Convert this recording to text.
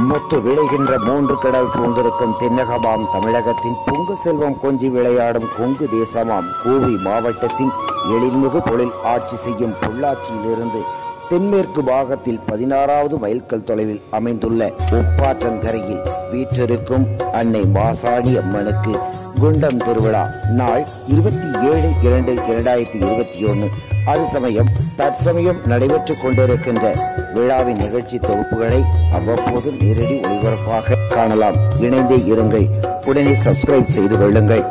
முத்து விளைகின்ற மூன்று கடல் சூழ்ந்திருக்கும் தென்னகமாம் தமிழகத்தின் பொங்கு செல்வம் கொஞ்சி விளையாடும் கொங்கு தேசமாம் கோவை மாவட்டத்தின் எழில்மிகு பொழில் ஆட்சி செய்யும் பொள்ளாச்சியிலிருந்து தென்மேற்கு பாகத்தில் பதினாறாவது மைல்கல் தொலைவில் அமைந்துள்ள உப்பாற்றங்கரையில் வீற்றிருக்கும் அன்னை மாசாணி அம்மனுக்கு குண்டம் திருவிழா. நாள் இருபத்தி ஏழு இரண்டு இரண்டாயிரத்தி இருபத்தி ஒன்று அது சமயம் தற்சமயம் நடைபெற்றுக் கொண்டிருக்கின்ற விழாவின் நிகழ்ச்சி தொகுப்புகளை அவ்வப்போது நேரடி ஒளிபரப்பாக காணலாம். இணைந்தே இருங்கள். உடனே சப்ஸ்கிரைப் செய்து கொள்ளுங்கள்.